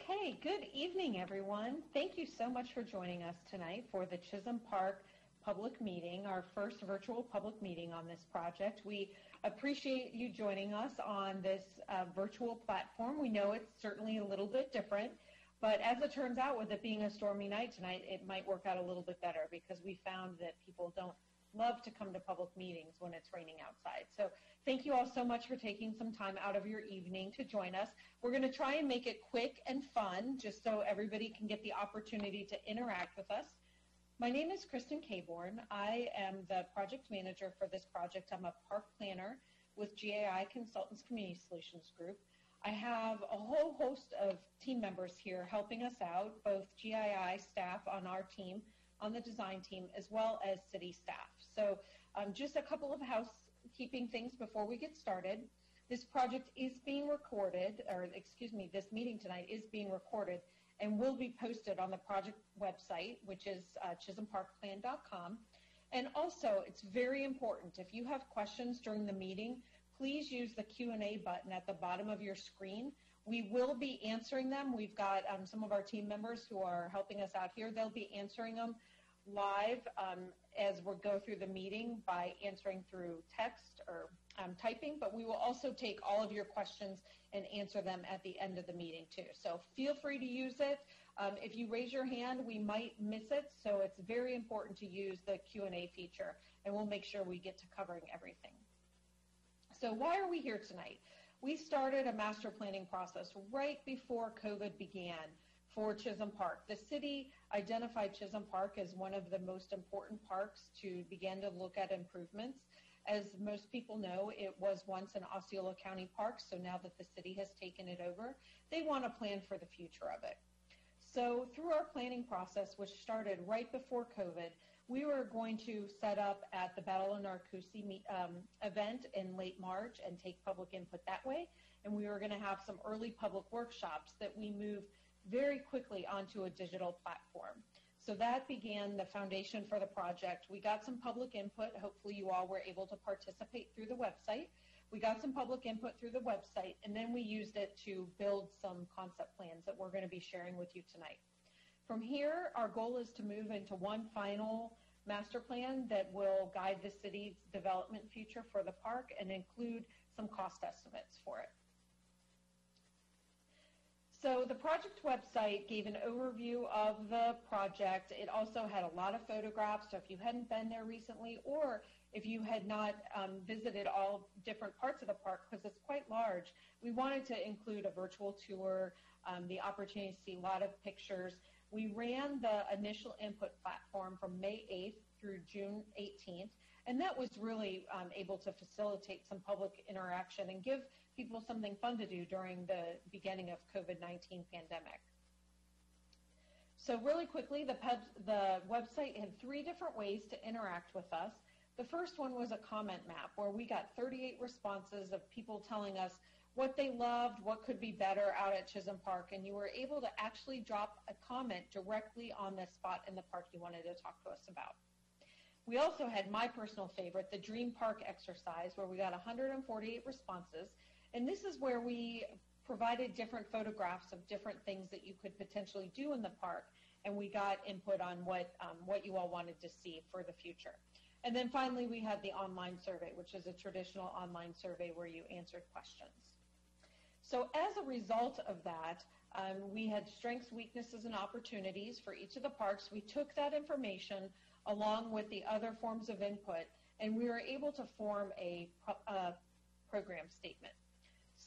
Okay, good evening, everyone. Thank you so much for joining us tonight for the Chisholm Park public meeting, our first virtual public meeting on this project. We appreciate you joining us on this uh, virtual platform. We know it's certainly a little bit different, but as it turns out, with it being a stormy night tonight, it might work out a little bit better because we found that people don't love to come to public meetings when it's raining outside. So thank you all so much for taking some time out of your evening to join us. We're going to try and make it quick and fun just so everybody can get the opportunity to interact with us. My name is Kristen Caborn. I am the project manager for this project. I'm a park planner with GAI Consultants Community Solutions Group. I have a whole host of team members here helping us out, both GAI staff on our team, on the design team, as well as city staff. So um, just a couple of housekeeping things before we get started. This project is being recorded, or excuse me, this meeting tonight is being recorded and will be posted on the project website, which is uh, chisholmparkplan.com. And also, it's very important, if you have questions during the meeting, please use the Q&A button at the bottom of your screen. We will be answering them. We've got um, some of our team members who are helping us out here. They'll be answering them live um, as we go through the meeting by answering through text or um, typing, but we will also take all of your questions and answer them at the end of the meeting too. So feel free to use it. Um, if you raise your hand, we might miss it, so it's very important to use the Q&A feature, and we'll make sure we get to covering everything. So why are we here tonight? We started a master planning process right before COVID began for Chisholm Park. The city identified Chisholm Park as one of the most important parks to begin to look at improvements. As most people know, it was once an Osceola County park, so now that the city has taken it over, they want to plan for the future of it. So through our planning process, which started right before COVID, we were going to set up at the Battle of Narcoossee um, event in late March and take public input that way. And we were going to have some early public workshops that we moved very quickly onto a digital platform. So that began the foundation for the project. We got some public input. Hopefully you all were able to participate through the website. We got some public input through the website, and then we used it to build some concept plans that we're going to be sharing with you tonight. From here, our goal is to move into one final master plan that will guide the city's development future for the park and include some cost estimates for it. So the project website gave an overview of the project. It also had a lot of photographs. So if you hadn't been there recently or if you had not um, visited all different parts of the park, because it's quite large, we wanted to include a virtual tour, um, the opportunity to see a lot of pictures. We ran the initial input platform from May 8th through June 18th, and that was really um, able to facilitate some public interaction and give people something fun to do during the beginning of COVID-19 pandemic. So really quickly, the, the website had three different ways to interact with us. The first one was a comment map where we got 38 responses of people telling us what they loved, what could be better out at Chisholm Park, and you were able to actually drop a comment directly on the spot in the park you wanted to talk to us about. We also had my personal favorite, the Dream Park exercise, where we got 148 responses, and this is where we provided different photographs of different things that you could potentially do in the park, and we got input on what, um, what you all wanted to see for the future. And then finally, we had the online survey, which is a traditional online survey where you answered questions. So as a result of that, um, we had strengths, weaknesses, and opportunities for each of the parks. We took that information along with the other forms of input, and we were able to form a, a program statement.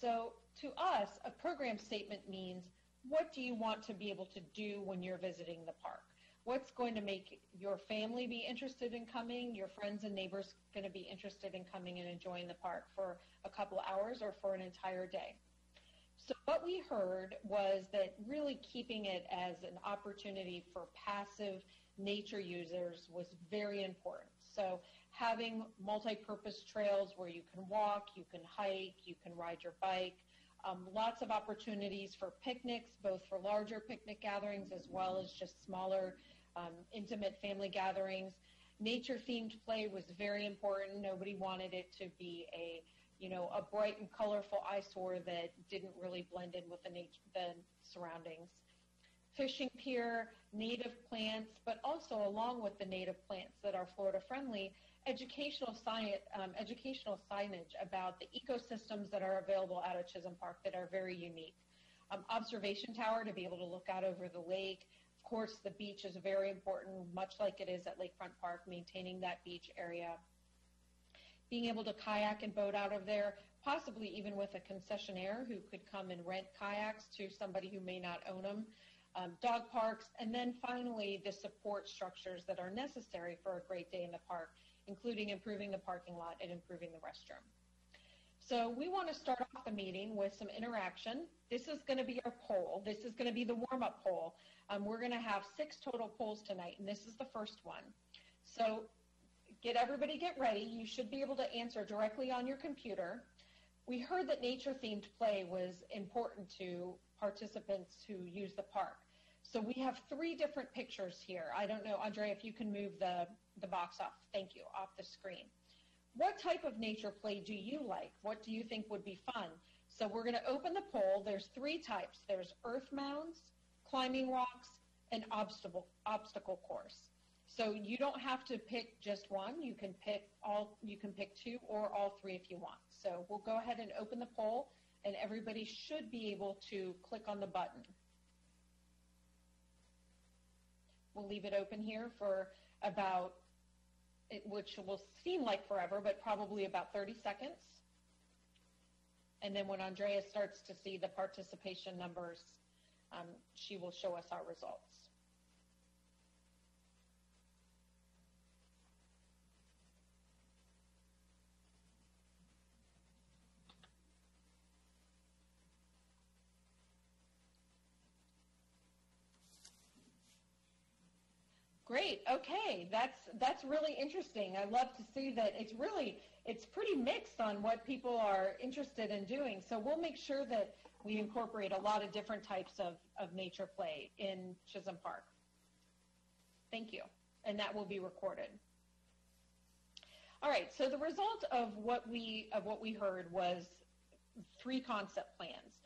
So to us, a program statement means what do you want to be able to do when you're visiting the park? What's going to make your family be interested in coming, your friends and neighbors going to be interested in coming and enjoying the park for a couple hours or for an entire day? So what we heard was that really keeping it as an opportunity for passive nature users was very important. So having multi-purpose trails where you can walk, you can hike, you can ride your bike, um, lots of opportunities for picnics, both for larger picnic gatherings as well as just smaller, um, intimate family gatherings. Nature-themed play was very important. Nobody wanted it to be a, you know, a bright and colorful eyesore that didn't really blend in with the, nat- the surroundings. Fishing pier, native plants, but also along with the native plants that are Florida friendly, educational science, um, educational signage about the ecosystems that are available out of Chisholm Park that are very unique. Um, observation tower to be able to look out over the lake. Of course, the beach is very important, much like it is at Lakefront Park, maintaining that beach area. Being able to kayak and boat out of there, possibly even with a concessionaire who could come and rent kayaks to somebody who may not own them. Um, dog parks, and then finally the support structures that are necessary for a great day in the park, including improving the parking lot and improving the restroom. So we want to start off the meeting with some interaction. This is going to be our poll. This is going to be the warm-up poll. Um, we're going to have six total polls tonight, and this is the first one. So get everybody get ready. You should be able to answer directly on your computer. We heard that nature-themed play was important to participants who use the park. So we have three different pictures here. I don't know, Andre, if you can move the, the box off. Thank you, off the screen. What type of nature play do you like? What do you think would be fun? So we're going to open the poll. There's three types. There's earth mounds, climbing rocks, and obstacle, obstacle course. So you don't have to pick just one. You can pick all, you can pick two or all three if you want. So we'll go ahead and open the poll and everybody should be able to click on the button. We'll leave it open here for about, which will seem like forever, but probably about 30 seconds. And then when Andrea starts to see the participation numbers, um, she will show us our results. Great. Okay, that's that's really interesting. I love to see that it's really it's pretty mixed on what people are interested in doing. So we'll make sure that we incorporate a lot of different types of, of nature play in Chisholm Park. Thank you. And that will be recorded. All right, so the result of what we of what we heard was three concept plans.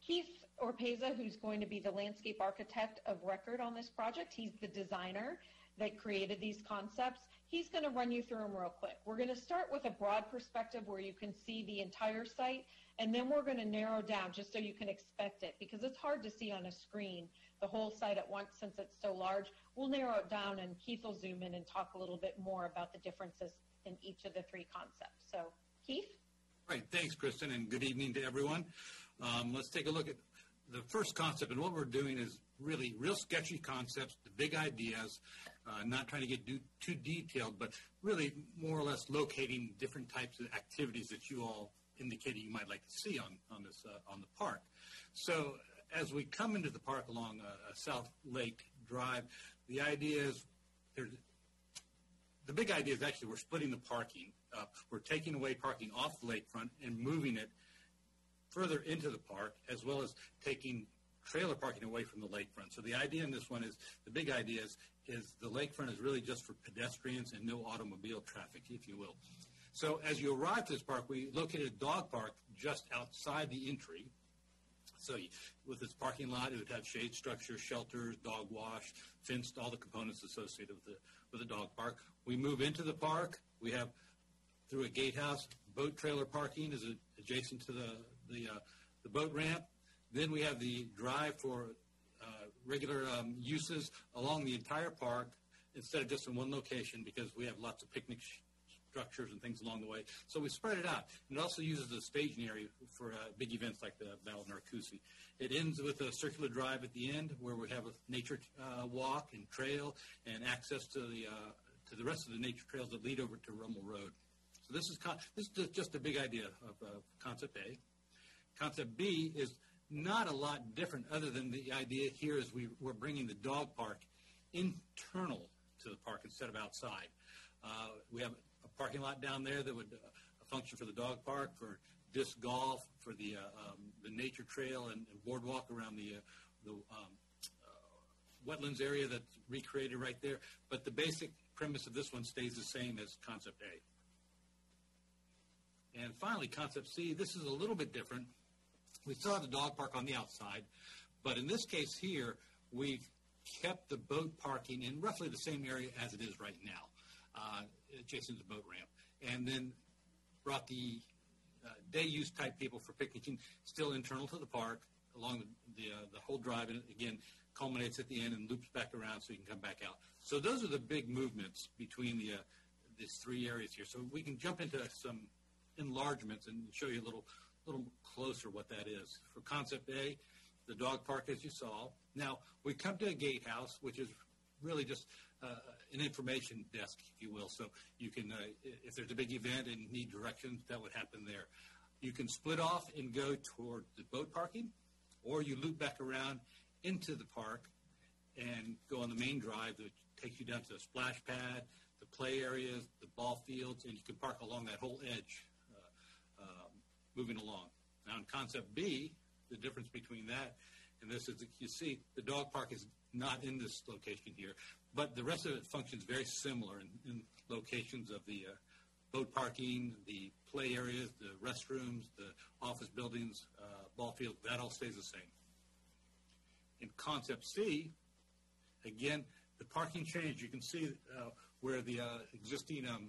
Keith Orpeza, who's going to be the landscape architect of record on this project. He's the designer that created these concepts. He's going to run you through them real quick. We're going to start with a broad perspective where you can see the entire site, and then we're going to narrow down just so you can expect it because it's hard to see on a screen the whole site at once since it's so large. We'll narrow it down, and Keith will zoom in and talk a little bit more about the differences in each of the three concepts. So, Keith? Right. Thanks, Kristen, and good evening to everyone. Um, let's take a look at the first concept, and what we're doing is really real sketchy concepts, the big ideas, uh, not trying to get do, too detailed, but really more or less locating different types of activities that you all indicated you might like to see on on this uh, on the park. So as we come into the park along uh, South Lake Drive, the idea is there's the big idea is actually we're splitting the parking. Uh, we're taking away parking off the lakefront and moving it further into the park, as well as taking trailer parking away from the lakefront. So the idea in this one is, the big idea is, is the lakefront is really just for pedestrians and no automobile traffic, if you will. So as you arrive to this park, we located a dog park just outside the entry. So with this parking lot, it would have shade structure, shelters, dog wash, fenced, all the components associated with the, with the dog park. We move into the park. We have, through a gatehouse, boat trailer parking is adjacent to the the, uh, the boat ramp. Then we have the drive for uh, regular um, uses along the entire park instead of just in one location because we have lots of picnic sh- structures and things along the way. So we spread it out. And it also uses the staging area for uh, big events like the Battle of Narcoossee. It ends with a circular drive at the end where we have a nature uh, walk and trail and access to the uh, to the rest of the nature trails that lead over to Rummel Road. So this is con- this is just a big idea of uh, concept A. Concept B is not a lot different other than the idea here is we, we're bringing the dog park internal to the park instead of outside. Uh, we have a parking lot down there that would uh, function for the dog park, for disc golf, for the, uh, um, the nature trail and, and boardwalk around the, uh, the um, uh, wetlands area that's recreated right there. But the basic premise of this one stays the same as concept A. And finally, concept C, this is a little bit different. We still have the dog park on the outside, but in this case here, we've kept the boat parking in roughly the same area as it is right now, uh, adjacent to the boat ramp. And then brought the uh, day use type people for picnicking still internal to the park along the, the, uh, the whole drive. And again, culminates at the end and loops back around so you can come back out. So those are the big movements between the, uh, these three areas here. So we can jump into some enlargements and show you a little, little closer what that is. For concept A, the dog park as you saw. Now, we come to a gatehouse, which is really just uh, an information desk, if you will. So you can, uh, if there's a big event and need directions, that would happen there. You can split off and go toward the boat parking, or you loop back around into the park and go on the main drive that takes you down to the splash pad, the play areas, the ball fields, and you can park along that whole edge moving along. Now, in concept B, the difference between that and this is, that you see, the dog park is not in this location here, but the rest of it functions very similar in, in locations of the uh, boat parking, the play areas, the restrooms, the office buildings, uh, ball field, that all stays the same. In concept C, again, the parking changed. You can see uh, where the uh, existing um,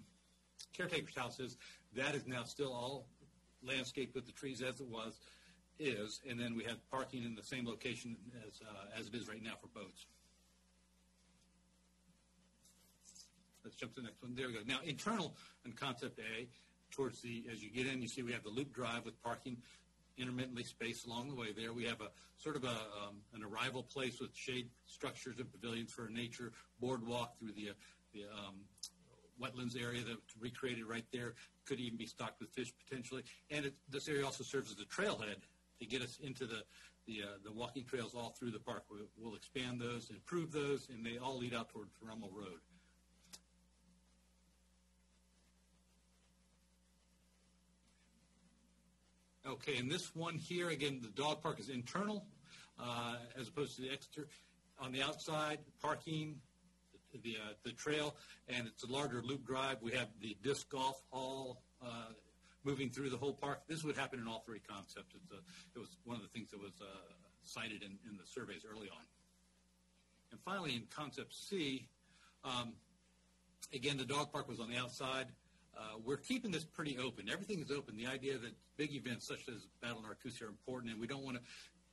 caretaker's house is. That is now still all landscaped with the trees as it was is, and then we have parking in the same location as, uh, as it is right now for boats. Let's jump to the next one. There we go. Now, internal in concept A, towards the, as you get in, you see we have the loop drive with parking intermittently spaced along the way there. We have a sort of a, um, an arrival place with shade structures and pavilions for a nature boardwalk through the, uh, the um, wetlands area that's recreated right there. Could even be stocked with fish potentially. And it, this area also serves as a trailhead to get us into the the, uh, the walking trails all through the park. We, will expand those, improve those, and they all lead out towards Rummel Road. Okay, and this one here, again, the dog park is internal uh, as opposed to the exterior. On the outside, parking, the, uh, the trail, and it's a larger loop drive. We have the disc golf hall uh, moving through the whole park. This would happen in all three concepts. A, it was one of the things that was uh, cited in, in, the surveys early on. And finally, in concept C, um, again, the dog park was on the outside. Uh, we're keeping this pretty open. Everything is open. The idea that big events such as Battle Narcoossee are important, and we don't want to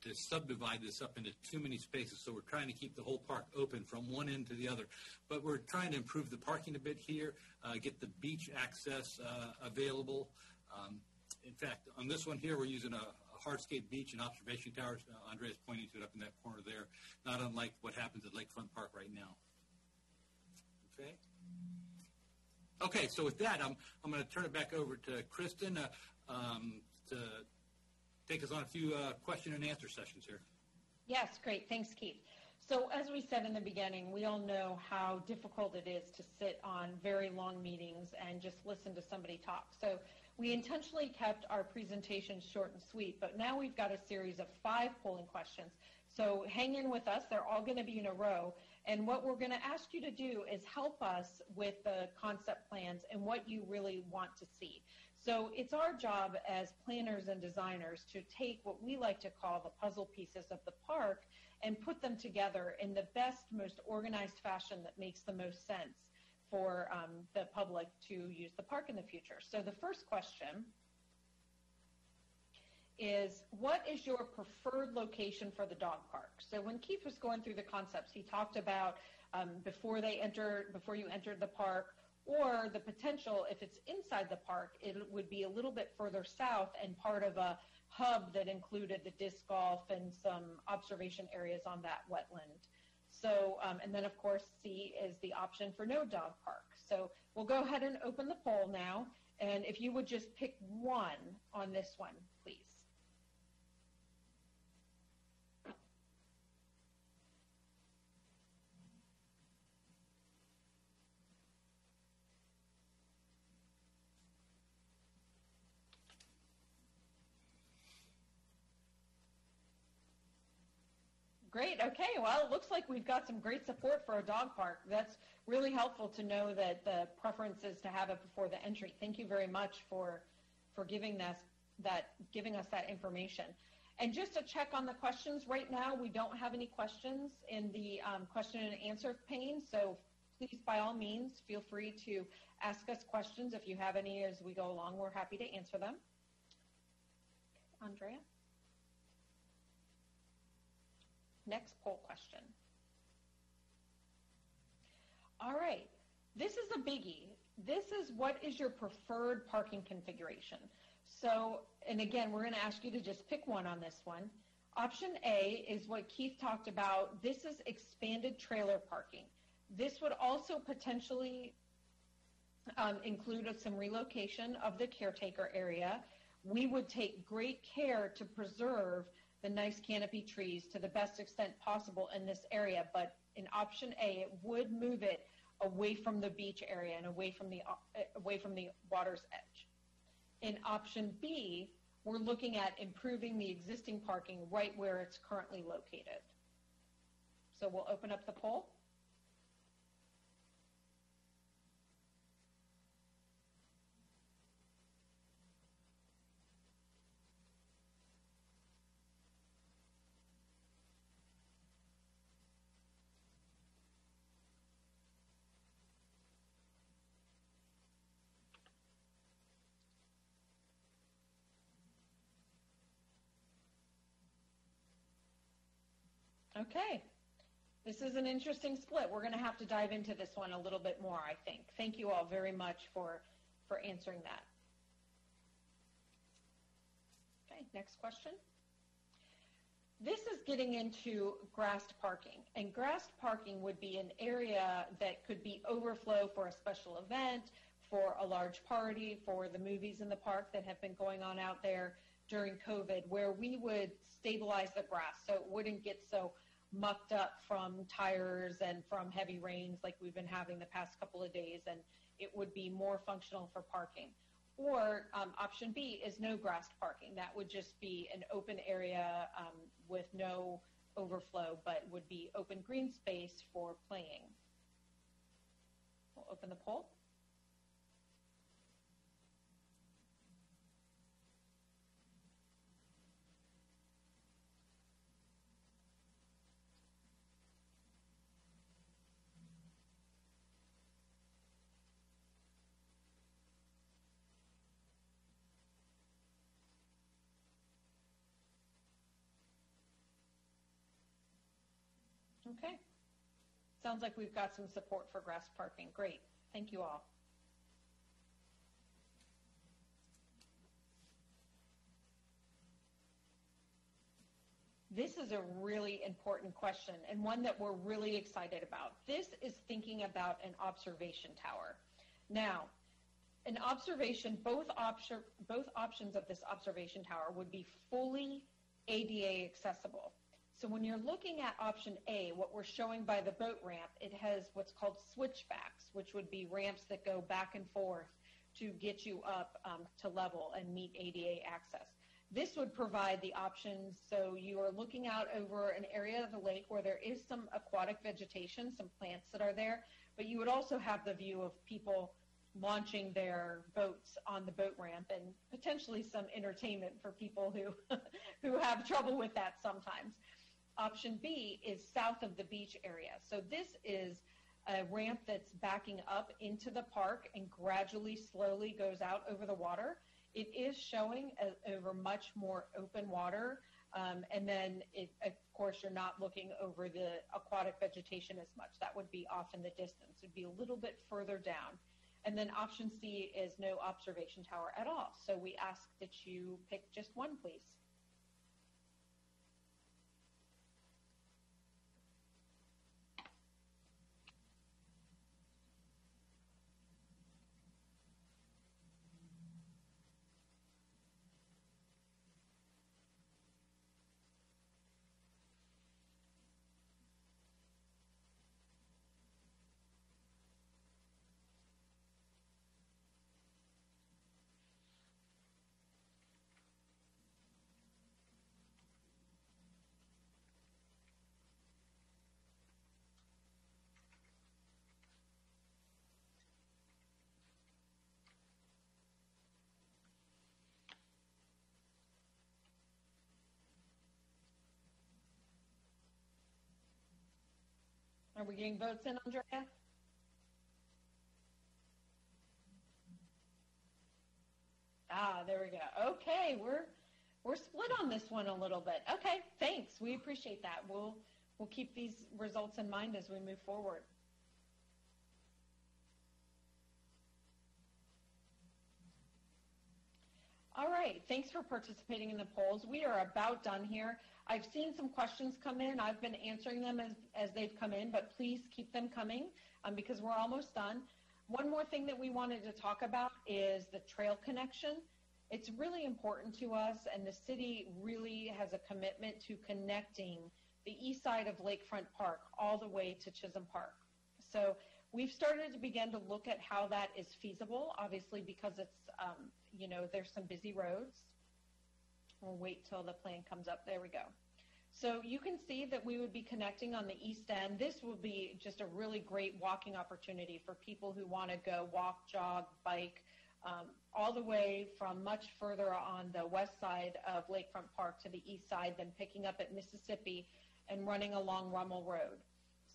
to subdivide this up into too many spaces. So we're trying to keep the whole park open from one end to the other. But we're trying to improve the parking a bit here, uh, get the beach access uh, available. Um, in fact, on this one here, we're using a, a hardscape beach and observation towers. Uh, Andrea's pointing to it up in that corner there, not unlike what happens at Lakefront Park right now. Okay. Okay, so with that, I'm, I'm going to turn it back over to Kristen uh, um, to take us on a few uh, question and answer sessions here. Yes, great. Thanks, Keith. So as we said in the beginning, we all know how difficult it is to sit on very long meetings and just listen to somebody talk. So we intentionally kept our presentation short and sweet, but now we've got a series of five polling questions. So hang in with us. They're all going to be in a row. And what we're going to ask you to do is help us with the concept plans and what you really want to see. So it's our job as planners and designers to take what we like to call the puzzle pieces of the park and put them together in the best, most organized fashion that makes the most sense for um, the public to use the park in the future. So the first question is what is your preferred location for the dog park? So when Keith was going through the concepts, he talked about um, before they enter, before you entered the park, or the potential, if it's inside the park, it would be a little bit further south and part of a hub that included the disc golf and some observation areas on that wetland. So, um, and then of course C is the option for no dog park. So we'll go ahead and open the poll now. And if you would just pick one on this one, please. Great. Okay. Well, it looks like we've got some great support for a dog park. That's really helpful to know that the preference is to have it before the entry. Thank you very much for for giving us that giving us that information. And just to check on the questions, right now we don't have any questions in the um, question and answer pane. So please, by all means, feel free to ask us questions if you have any as we go along. We're happy to answer them. Andrea? Next poll question. All right, this is a biggie. This is what is your preferred parking configuration? So, and again, we're going to ask you to just pick one on this one. Option A is what Keith talked about. This is expanded trailer parking. This would also potentially um, include some relocation of the caretaker area. We would take great care to preserve the nice canopy trees to the best extent possible in this area, but in option A, it would move it away from the beach area and away from the uh, away from the water's edge. In option B, we're looking at improving the existing parking right where it's currently located. So we'll open up the poll. Okay. This is an interesting split. We're going to have to dive into this one a little bit more, I think. Thank you all very much for, for answering that. Okay, next question. This is getting into grassed parking, and grassed parking would be an area that could be overflow for a special event, for a large party, for the movies in the park that have been going on out there during COVID, where we would stabilize the grass so it wouldn't get so mucked up from tires and from heavy rains like we've been having the past couple of days, and it would be more functional for parking. Or um, option B is no grassed parking. That would just be an open area um, with no overflow, but would be open green space for playing. We'll open the poll. Sounds like we've got some support for grass parking. Great. Thank you all. This is a really important question and one that we're really excited about. This is thinking about an observation tower. Now, an observation, both, both options of this observation tower would be fully ADA accessible. So when you're looking at option A, what we're showing by the boat ramp, it has what's called switchbacks, which would be ramps that go back and forth to get you up um, to level and meet ADA access. This would provide the options so you are looking out over an area of the lake where there is some aquatic vegetation, some plants that are there, but you would also have the view of people launching their boats on the boat ramp and potentially some entertainment for people who who have trouble with that sometimes. Option B is south of the beach area. So this is a ramp that's backing up into the park and gradually, slowly goes out over the water. It is showing over much more open water. Um, and then, it, of course, you're not looking over the aquatic vegetation as much. That would be off in the distance. It would be a little bit further down. And then option C is no observation tower at all. So we ask that you pick just one, please. Are we getting votes in, Andrea? Ah, there we go. Okay, we're we're split on this one a little bit. Okay, thanks. We appreciate that. We'll we'll keep these results in mind as we move forward. All right, thanks for participating in the polls. We are about done here. I've seen some questions come in. I've been answering them as, as they've come in, but please keep them coming um, because we're almost done. One more thing that we wanted to talk about is the trail connection. It's really important to us, and the city really has a commitment to connecting the east side of Lakefront Park all the way to Chisholm Park. So we've started to begin to look at how that is feasible, obviously because it's, um, you know, there's some busy roads. We'll wait till the plan comes up. There we go. So you can see that we would be connecting on the east end. This will be just a really great walking opportunity for people who want to go walk, jog, bike, um, all the way from much further on the west side of Lakefront Park to the east side, then picking up at Mississippi and running along Rummel Road.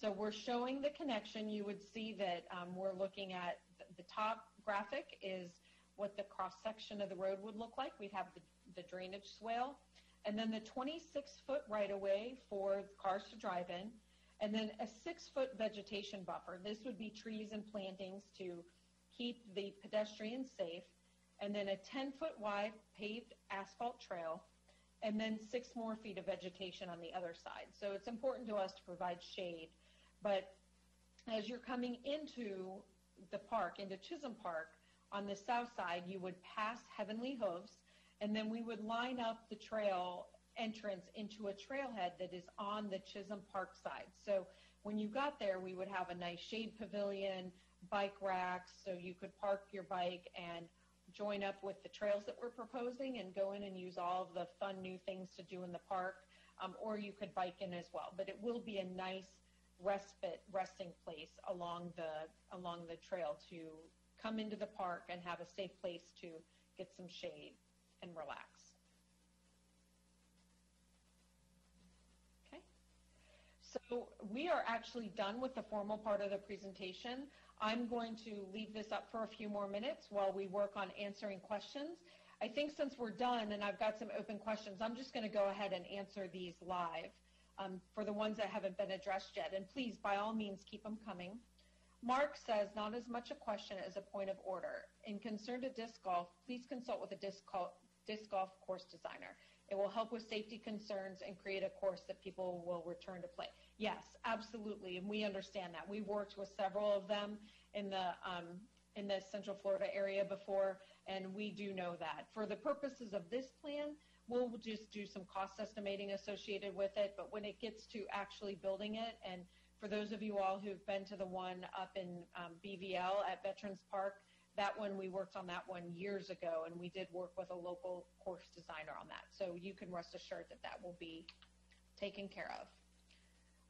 So we're showing the connection. You would see that um, we're looking at the top graphic is what the cross section of the road would look like. We'd have the, the drainage swale and then the 26 foot right of way for cars to drive in, and then a six foot vegetation buffer. This would be trees and plantings to keep the pedestrians safe, and then a 10 foot wide paved asphalt trail, and then six more feet of vegetation on the other side. So it's important to us to provide shade. But as you're coming into the park, into Chisholm Park, on the south side, you would pass Heavenly Hooves, and then we would line up the trail entrance into a trailhead that is on the Chisholm Park side. So when you got there, we would have a nice shade pavilion, bike racks, so you could park your bike and join up with the trails that we're proposing and go in and use all of the fun new things to do in the park, um, or you could bike in as well. But it will be a nice respite resting place along the along the trail to come into the park and have a safe place to get some shade and relax. Okay. So we are actually done with the formal part of the presentation. I'm going to leave this up for a few more minutes while we work on answering questions. I think since we're done and I've got some open questions, I'm just going to go ahead and answer these live um, for the ones that haven't been addressed yet. And please, by all means, keep them coming. Mark says, not as much a question as a point of order. In concern to disc golf, please consult with a disc, disc golf course designer. It will help with safety concerns and create a course that people will return to play. Yes, absolutely, and we understand that. We worked with several of them in the um, in the Central Florida area before, and we do know that. For the purposes of this plan, we'll just do some cost estimating associated with it, but when it gets to actually building it, and for those of you all who've been to the one up in um, BVL at Veterans Park, that one we worked on that one years ago and we did work with a local course designer on that so you can rest assured that that will be taken care of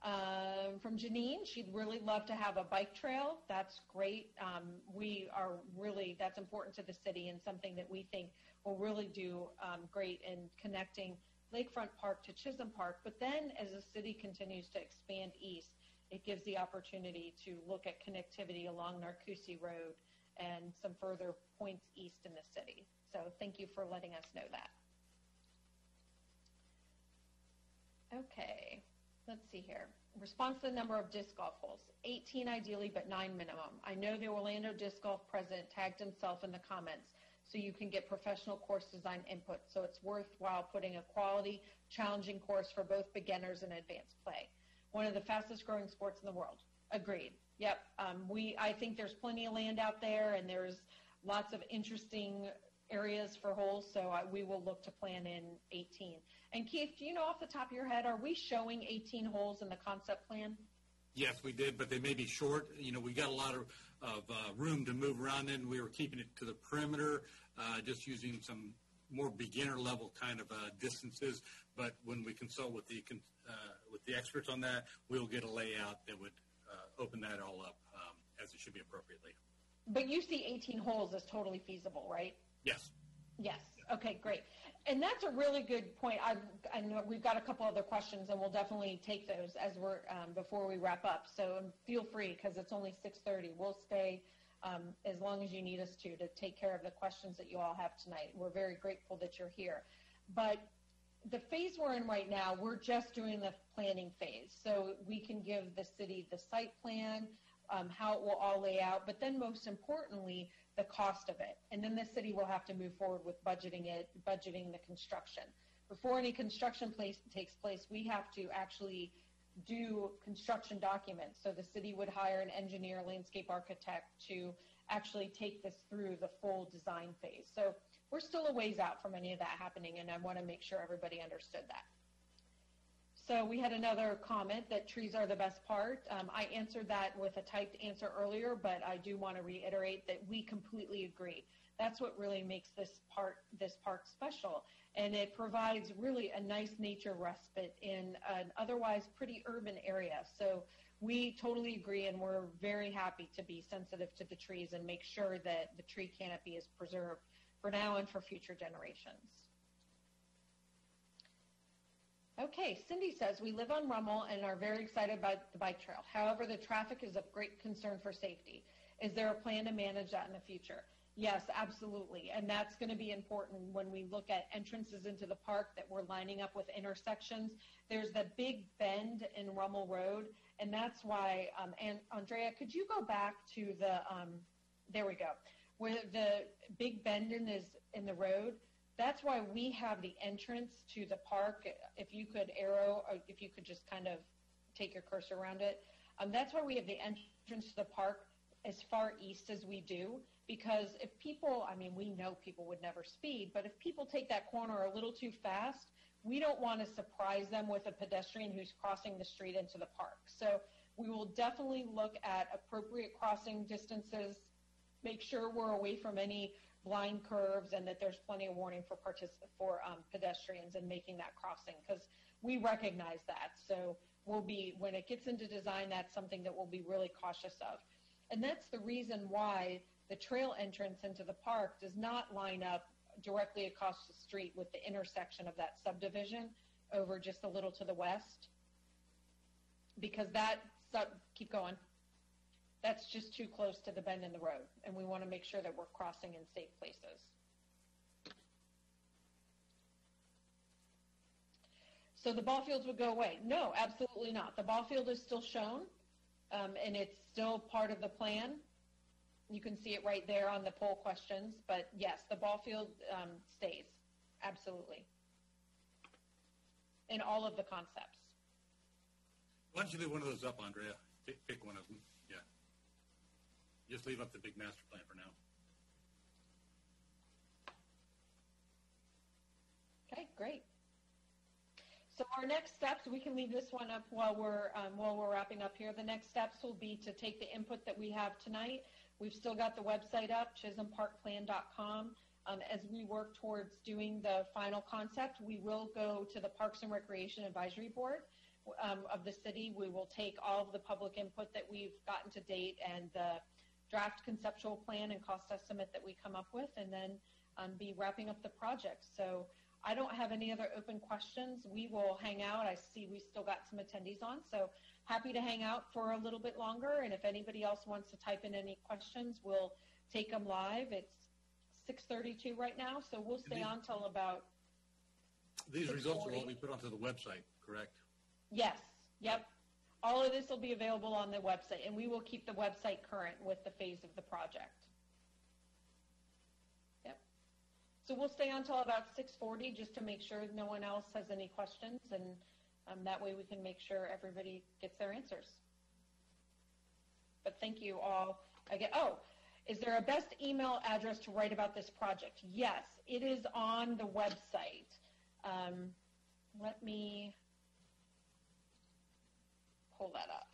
um, from Janine, she'd really love to have a bike trail. That's great. Um, we are really, that's important to the city and something that we think will really do um, great in connecting Lakefront Park to Chisholm Park. But then as the city continues to expand east, it gives the opportunity to look at connectivity along Narcoossee Road and some further points east in the city. So thank you for letting us know that. Okay, let's see here. Response to the number of disc golf holes. 18 ideally, but nine minimum. I know the Orlando Disc Golf president tagged himself in the comments so you can get professional course design input. So it's worthwhile putting a quality, challenging course for both beginners and advanced play. One of the fastest growing sports in the world. Agreed. Yep. Um, we, I think there's plenty of land out there and there's lots of interesting areas for holes. So I, we will look to plan in 18. And Keith, do you know off the top of your head, are we showing 18 holes in the concept plan? Yes, we did, but they may be short. You know, we got a lot of, of uh, room to move around in. We were keeping it to the perimeter, uh, just using some more beginner level kind of uh, distances. But when we consult with the uh, with the experts on that, we'll get a layout that would open that all up um, as it should be appropriately. But you see 18 holes as totally feasible, right? Yes. Yes. Okay, great. And that's a really good point. I've, I know we've got a couple other questions, and we'll definitely take those as we're um, before we wrap up. So feel free because it's only 6:30. We'll stay um, as long as you need us to to take care of the questions that you all have tonight. We're very grateful that you're here. But the phase we're in right now, we're just doing the planning phase. So we can give the city the site plan, um, how it will all lay out, but then most importantly, the cost of it. And then the city will have to move forward with budgeting it, budgeting the construction. Before any construction place takes place, we have to actually do construction documents. So the city would hire an engineer, landscape architect to actually take this through the full design phase. So we're still a ways out from any of that happening, and I want to make sure everybody understood that. So we had another comment that trees are the best part. Um, I answered that with a typed answer earlier, but I do want to reiterate that we completely agree. That's what really makes this part this park special, and it provides really a nice nature respite in an otherwise pretty urban area. So we totally agree, and we're very happy to be sensitive to the trees and make sure that the tree canopy is preserved for now and for future generations. Okay, Cindy says, we live on Rummel and are very excited about the bike trail. However, the traffic is of great concern for safety. Is there a plan to manage that in the future? Yes, absolutely. And that's going to be important when we look at entrances into the park that we're lining up with intersections. There's the big bend in Rummel Road, and that's why, um, and Andrea, could you go back to the, um, there we go, where the big bend in is in the road? That's why we have the entrance to the park. If you could arrow, or if you could just kind of take your cursor around it, um, that's why we have the entrance to the park as far east as we do. Because if people, I mean, we know people would never speed, but if people take that corner a little too fast, we don't want to surprise them with a pedestrian who's crossing the street into the park. So we will definitely look at appropriate crossing distances, make sure we're away from any blind curves and that there's plenty of warning for partic- for um, pedestrians and making that crossing because we recognize that. So we'll be when it gets into design, that's something that we'll be really cautious of, and that's the reason why the trail entrance into the park does not line up directly across the street with the intersection of that subdivision over just a little to the west because that sub keep going that's just too close to the bend in the road, and we want to make sure that we're crossing in safe places. So the ball fields would go away? No, absolutely not. The ball field is still shown, um, and it's still part of the plan. You can see it right there on the poll questions, but yes, the ball field um, stays, absolutely, in all of the concepts. Why don't you leave one of those up, Andrea? Pick, pick one of them. Just leave up the big master plan for now. Okay, great. So our next steps, we can leave this one up while we're um, while we're wrapping up here. The next steps will be to take the input that we have tonight. We've still got the website up, chisholmparkplan.com. Um, as we work towards doing the final concept, we will go to the Parks and Recreation Advisory Board um, of the city. We will take all of the public input that we've gotten to date and the draft conceptual plan and cost estimate that we come up with and then um, be wrapping up the project. So I don't have any other open questions. We will hang out. I see we still got some attendees on, so happy to hang out for a little bit longer. And if anybody else wants to type in any questions, we'll take them live. It's 6:32 right now, so we'll stay these, on till about. These results will all be put onto the website, correct? Yes. Yep. All of this will be available on the website, and we will keep the website current with the phase of the project. Yep. So we'll stay until about 6:40 just to make sure no one else has any questions, and um, that way we can make sure everybody gets their answers. But thank you all again. Oh, is there a best email address to write about this project? Yes, it is on the website. Um, let me pull that up.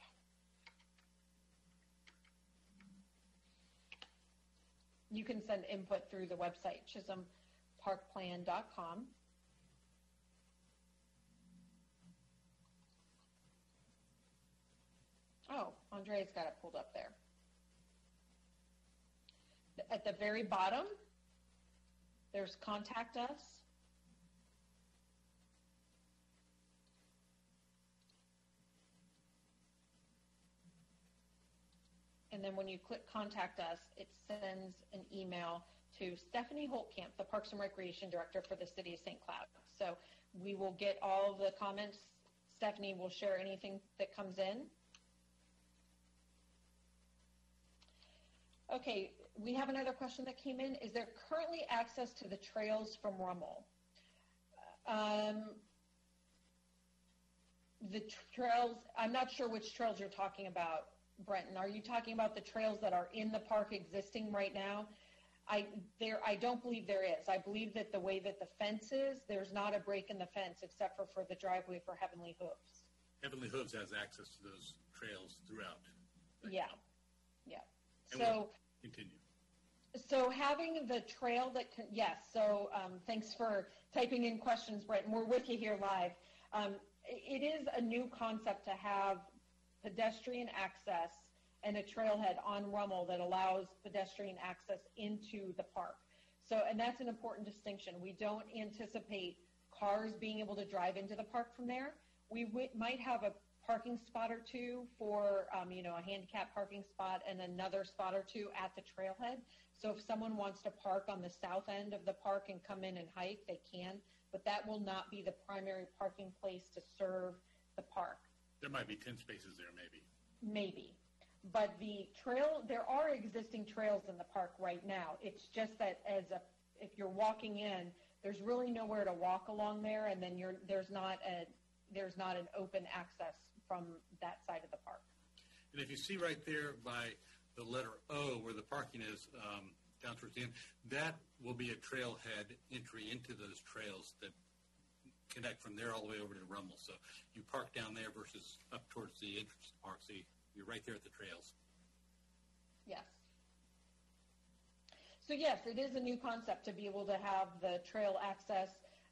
You can send input through the website, chisholmparkplan.com. Oh, Andrea's got it pulled up there. At the very bottom, There's contact us. And then when you click contact us, it sends an email to Stephanie Holtkamp, the Parks and Recreation Director for the City of St. Cloud. So we will get all of the comments. Stephanie will share anything that comes in. Okay, we have another question that came in. Is there currently access to the trails from Rummel? Um, the trails, I'm not sure which trails you're talking about, Brenton. Are you talking about the trails that are in the park existing right now? I there I don't believe there is. I believe that the way that the fence is, there's not a break in the fence except for for the driveway for Heavenly Hooves. Heavenly Hooves has access to those trails throughout. Yeah, yeah. And So. we'll Continue. So having the trail that can, yes, so um, thanks for typing in questions, Brett, and we're with you here live. Um, it is a new concept to have pedestrian access and a trailhead on Rummel that allows pedestrian access into the park. So, and that's an important distinction. We don't anticipate cars being able to drive into the park from there. We w- might have a parking spot or two for, um, you know, a handicap parking spot and another spot or two at the trailhead. So if someone wants to park on the south end of the park and come in and hike, they can, but that will not be the primary parking place to serve. There might be 10 spaces there, maybe. Maybe. But the trail, there are existing trails in the park right now. It's just that as a, if you're walking in, there's really nowhere to walk along there, and then you're, there's not a, there's not an open access from that side of the park. And if you see right there by the letter O where the parking is um, down towards the end, that will be a trailhead entry into those trails that connect from there all the way over to Rummel. So you park down there versus up towards the entrance to the park. So you- you're right there at the trails. Yes. So yes, it is a new concept to be able to have the trail access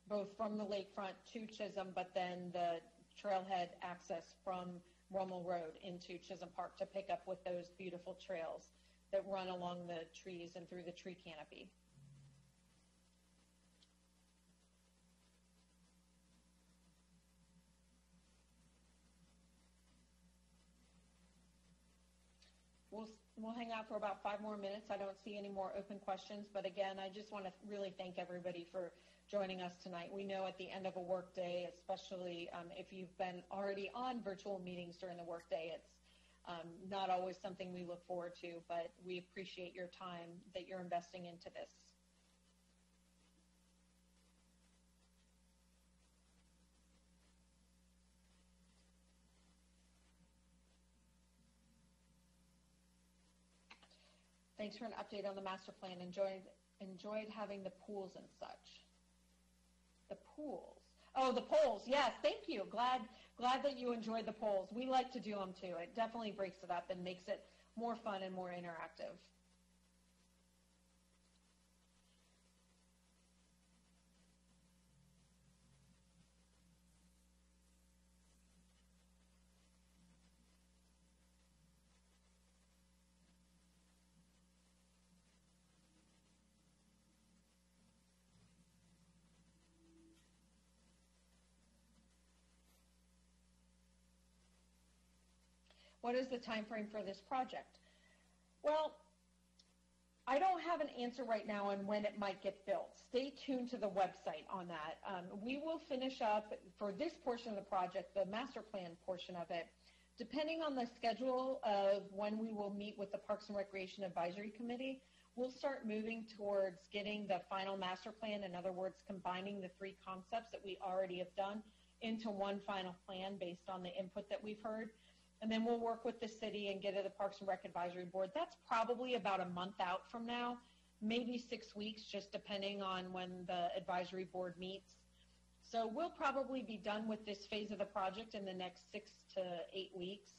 both from the lakefront to Chisholm, but then the trailhead access from Rummel Road into Chisholm Park to pick up with those beautiful trails that run along the trees and through the tree canopy. We'll, hang out for about five more minutes. I don't see any more open questions, but again, I just want to really thank everybody for joining us tonight. We know at the end of a workday, especially um, if you've been already on virtual meetings during the workday, it's um, not always something we look forward to, but we appreciate your time that you're investing into this. Thanks for an update on the master plan. Enjoyed enjoyed having the pools and such. The pools. Oh, the polls. Yes, thank you. Glad glad that you enjoyed the polls. We like to do them too. It definitely breaks it up and makes it more fun and more interactive. What is the time frame for this project? Well, I don't have an answer right now on when it might get built. Stay tuned to the website on that. Um, we will finish up for this portion of the project, the master plan portion of it, depending on the schedule of when we will meet with the Parks and Recreation Advisory Committee. We'll start moving towards getting the final master plan, in other words, combining the three concepts that we already have done into one final plan based on the input that we've heard and then we'll work with the city and get to the Parks and Rec Advisory Board. That's probably about a month out from now, maybe six weeks, just depending on when the advisory board meets. So we'll probably be done with this phase of the project in the next six to eight weeks,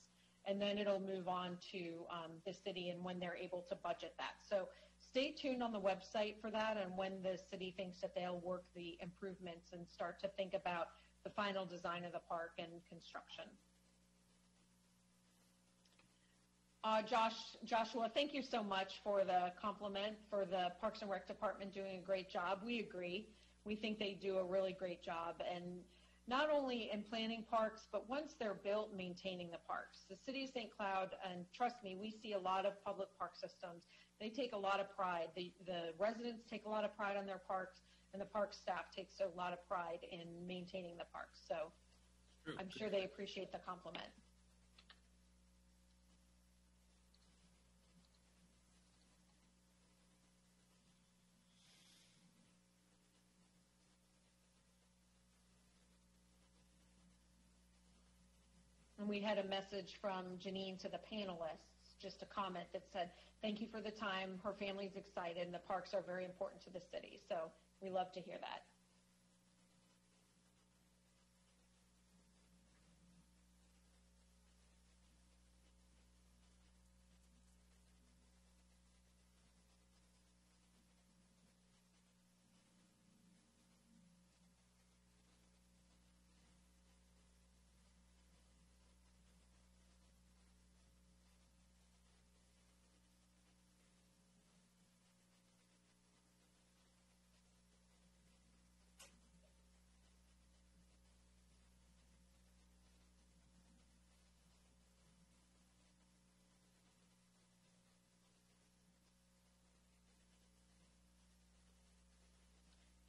and then it'll move on to um, the city and when they're able to budget that. So stay tuned on the website for that and when the city thinks that they'll work the improvements and start to think about the final design of the park and construction. Uh, Josh, Joshua, thank you so much for the compliment for the Parks and Rec Department doing a great job. We agree. We think they do a really great job, and not only in planning parks, but once they're built, maintaining the parks. The city of St. Cloud, and trust me, we see a lot of public park systems. They take a lot of pride. The the residents take a lot of pride on their parks, and the park staff takes a lot of pride in maintaining the parks. So. I'm sure they appreciate the compliment. We had a message from Janine to the panelists, just a comment that said, thank you for the time. Her family's excited and the parks are very important to the city. So we love to hear that.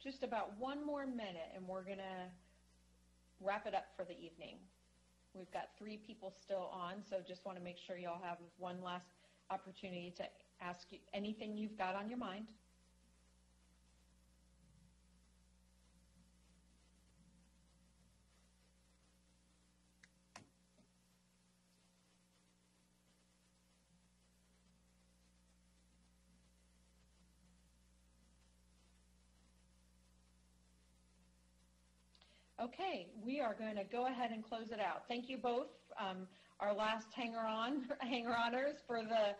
Just about one more minute and we're going to wrap it up for the evening. We've got three people still on, so just want to make sure y'all have one last opportunity to ask you anything you've got on your mind. Okay, we are going to go ahead and close it out. Thank you both, um, our last hanger-on, hanger-oners for the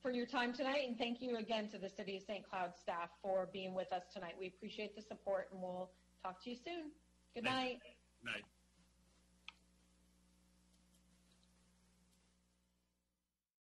for your time tonight, and thank you again to the City of St. Cloud staff for being with us tonight. We appreciate the support, and we'll talk to you soon. Good night. Night.